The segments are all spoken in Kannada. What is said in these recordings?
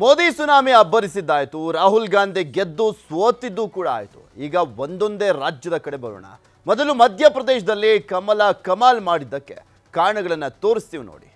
ಮೋದಿ ಸುನಾಮಿ ಅಬ್ಬರಿಸಿದ್ದಾಯಿತು, ರಾಹುಲ್ ಗಾಂಧಿ ಗೆದ್ದು ಸೋತಿದ್ದು ಕೂಡ ಆಯಿತು. ಈಗ ಒಂದೊಂದೇ ರಾಜ್ಯದ ಕಡೆ ಬರೋಣ. ಮೊದಲು ಮಧ್ಯಪ್ರದೇಶದಲ್ಲಿ ಕಮಲ ಕಮಾಲ್ ಮಾಡಿದ್ದಕ್ಕೆ ಕಾರಣಗಳನ್ನು ತೋರಿಸ್ತೀವಿ ನೋಡಿ.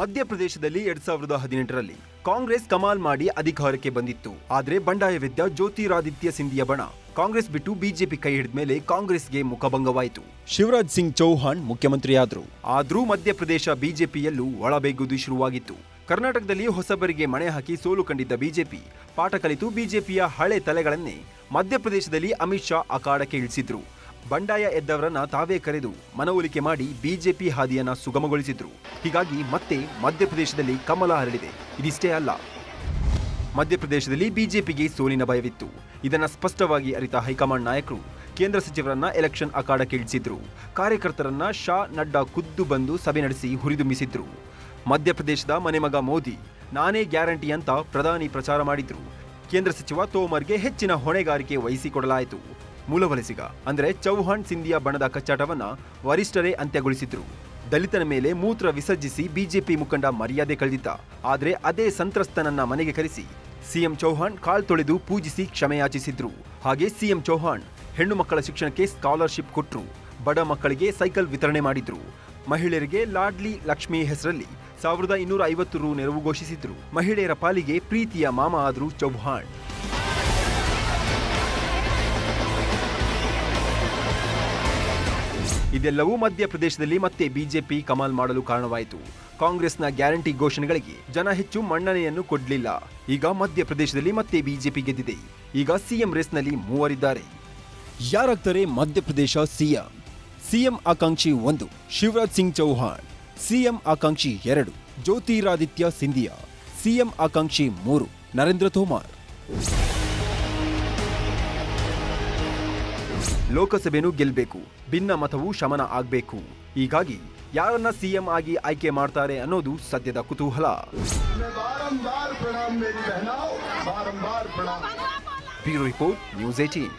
ಮಧ್ಯಪ್ರದೇಶದಲ್ಲಿ ಎರಡ್ ಸಾವಿರದ ಹದಿನೆಂಟರಲ್ಲಿ ಕಾಂಗ್ರೆಸ್ ಕಮಾಲ್ ಮಾಡಿ ಅಧಿಕಾರಕ್ಕೆ ಬಂದಿತ್ತು. ಆದರೆ ಬಂಡಾಯವೆದ್ದ ಜ್ಯೋತಿರಾದಿತ್ಯ ಸಿಂಧಿಯ ಬಣ. ಕಾಂಗ್ರೆಸ್ ಬಿಟ್ಟು ಬಿಜೆಪಿ ಕೈ ಹಿಡಿದ ಮೇಲೆ ಕಾಂಗ್ರೆಸ್ಗೆ ಮುಖಭಂಗವಾಯಿತು. ಶಿವರಾಜ್ ಸಿಂಗ್ ಚೌಹಾಣ್ ಮುಖ್ಯಮಂತ್ರಿಯಾದರು. ಆದರೂ ಮಧ್ಯಪ್ರದೇಶ ಬಿಜೆಪಿಯಲ್ಲೂ ಒಳಬೇಗುದು ಶುರುವಾಗಿತ್ತು. ಕರ್ನಾಟಕದಲ್ಲಿ ಹೊಸಬರಿಗೆ ಮಣೆ ಹಾಕಿ ಸೋಲು ಕಂಡಿದ್ದ ಬಿಜೆಪಿ ಪಾಠ ಕಲಿತು ಬಿಜೆಪಿಯ ಹಳೆ ತಲೆಗಳನ್ನೇ ಮಧ್ಯಪ್ರದೇಶದಲ್ಲಿ ಅಮಿತ್ ಶಾ ಅಖಾಡಕ್ಕೆ ಇಳಿಸಿದ್ರು. ಬಂಡಾಯ ಎದ್ದವರನ್ನ ತಾವೇ ಕರೆದು ಮನವೊಲಿಕೆ ಮಾಡಿ ಬಿಜೆಪಿ ಹಾದಿಯನ್ನ ಸುಗಮಗೊಳಿಸಿದ್ರು. ಹೀಗಾಗಿ ಮತ್ತೆ ಮಧ್ಯಪ್ರದೇಶದಲ್ಲಿ ಕಮಲ ಹರಡಿದೆ. ಇದಿಷ್ಟೇ ಅಲ್ಲ. ಮಧ್ಯಪ್ರದೇಶದಲ್ಲಿ ಬಿಜೆಪಿಗೆ ಸೋಲಿನ ಭಯವಿತ್ತು. ಇದನ್ನು ಸ್ಪಷ್ಟವಾಗಿ ಅರಿತ ಹೈಕಮಾಂಡ್ ನಾಯಕರು ಕೇಂದ್ರ ಸಚಿವರನ್ನ ಎಲೆಕ್ಷನ್ ಅಖಾಡಕ್ಕೆ ಇಳಿಸಿದ್ರು. ಕಾರ್ಯಕರ್ತರನ್ನ ಶಾ ನಡ್ಡಾ ಖುದ್ದು ಬಂದು ಸಭೆ ನಡೆಸಿ ಹುರಿದುಂಬಿಸಿದ್ರು. ಮಧ್ಯಪ್ರದೇಶದ ಮನೆಮಗ ಮೋದಿ, ನಾನೇ ಗ್ಯಾರಂಟಿ ಅಂತ ಪ್ರಧಾನಿ ಪ್ರಚಾರ ಮಾಡಿದ್ರು. ಕೇಂದ್ರ ಸಚಿವ ತೋಮರ್ಗೆ ಹೆಚ್ಚಿನ ಹೊಣೆಗಾರಿಕೆ ವಹಿಸಿಕೊಡಲಾಯಿತು. ಮೂಲವಲಸಿಗ ಅಂದರೆ ಚೌಹಾಣ್ ಸಿಂಧಿಯಾ ಬಣದ ಕಚ್ಚಾಟವನ್ನ ವರಿಷ್ಠರೇ ಅಂತ್ಯಗೊಳಿಸಿದ್ರು. ದಲಿತನ ಮೇಲೆ ಮೂತ್ರ ವಿಸರ್ಜಿಸಿ ಬಿಜೆಪಿ ಮುಖಂಡ ಮರ್ಯಾದೆ ಕಳೆದಿದ್ದ. ಆದರೆ ಅದೇ ಸಂತ್ರಸ್ತನನ್ನ ಮನೆಗೆ ಕರೆಸಿ ಸಿಎಂ ಚೌಹಾಣ್ ಕಾಲ್ ತೊಳೆದು ಪೂಜಿಸಿ ಕ್ಷಮೆಯಾಚಿಸಿದ್ರು. ಹಾಗೆ ಸಿಎಂ ಚೌಹಾಣ್ ಹೆಣ್ಣು ಮಕ್ಕಳ ಶಿಕ್ಷಣಕ್ಕೆ ಸ್ಕಾಲರ್ಶಿಪ್ ಕೊಟ್ರು. ಬಡ ಮಕ್ಕಳಿಗೆ ಸೈಕಲ್ ವಿತರಣೆ ಮಾಡಿದ್ರು. ಮಹಿಳೆಯರಿಗೆ ಲಾಡ್ಲಿ ಲಕ್ಷ್ಮಿ ಹೆಸರಲ್ಲಿ ಸಾವಿರದ ಇನ್ನೂರ ಐವತ್ತು ರು ನೆರವು ಘೋಷಿಸಿದ್ರು. ಮಹಿಳೆಯರ ಪಾಲಿಗೆ ಪ್ರೀತಿಯ ಮಾಮ ಆದ್ರು ಚೌಹಾಣ್. ಇದೆಲ್ಲವೂ ಮಧ್ಯಪ್ರದೇಶದಲ್ಲಿ ಮತ್ತೆ ಬಿಜೆಪಿ ಕಮಾಲ್ ಮಾಡಲು ಕಾರಣವಾಯಿತು. ಕಾಂಗ್ರೆಸ್ನ ಗ್ಯಾರಂಟಿ ಘೋಷಣೆಗಳಿಗೆ ಜನ ಹೆಚ್ಚು ಮನ್ನಣೆಯನ್ನು ಕೊಡಲಿಲ್ಲ. ಈಗ ಮಧ್ಯಪ್ರದೇಶದಲ್ಲಿ ಮತ್ತೆ ಬಿಜೆಪಿ ಗೆದ್ದಿದೆ. ಈಗ ಸಿಎಂ ರೇಸ್ನಲ್ಲಿ ಮೂವರಿದ್ದಾರೆ. ಯಾರಾಗ್ತಾರೆ ಮಧ್ಯಪ್ರದೇಶ ಸಿಎಂ? ಸಿಎಂ ಆಕಾಂಕ್ಷಿ ಒಂದು, ಶಿವರಾಜ್ ಸಿಂಗ್ ಚೌಹಾಣ್. ಸಿಎಂ ಆಕಾಂಕ್ಷಿ ಎರಡು, ಜ್ಯೋತಿರಾದಿತ್ಯ ಸಿಂಧಿಯಾ. ಸಿಎಂ ಆಕಾಂಕ್ಷಿ ಮೂರು, ನರೇಂದ್ರ ತೋಮಾರ್. ಲೋಕಸಭೆನೂ ಗೆಲ್ಲಬೇಕು ಭಿನ್ನ ಮತವು ಶಮನ ಆಗಬೇಕು. ಹೀಗಾಗಿ ಯಾರನ್ನ ಸಿಎಂ ಆಗಿ ಆಯ್ಕೆ ಮಾಡ್ತಾರೆ ಅನ್ನೋದು ಸದ್ಯದ ಕುತೂಹಲ. Bureau report news eighteen